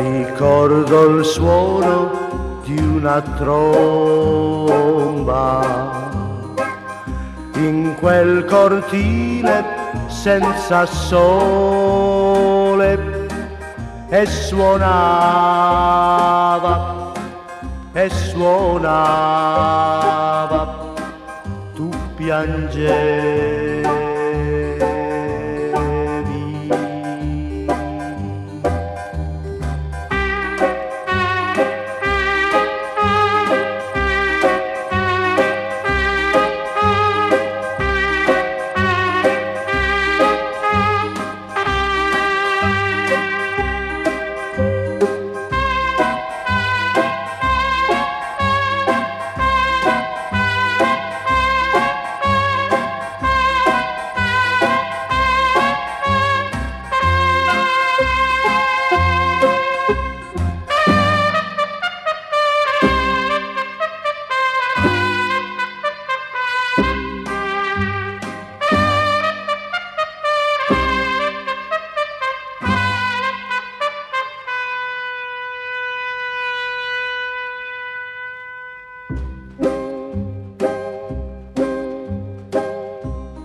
ricordo il suono di una tromba. In quel cortile senza sole e suonava e suonava tu piangevi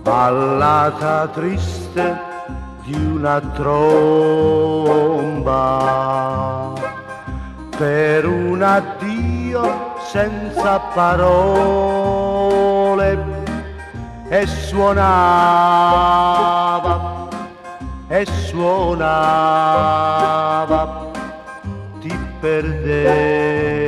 ballata triste di una tromba. Per un addio senza parole e suonava e suonava ti perdevo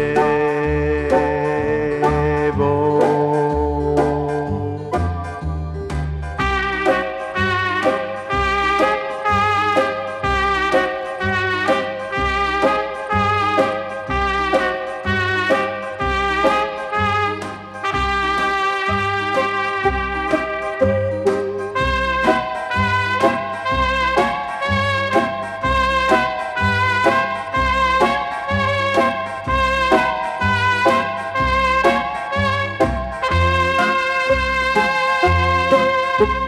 you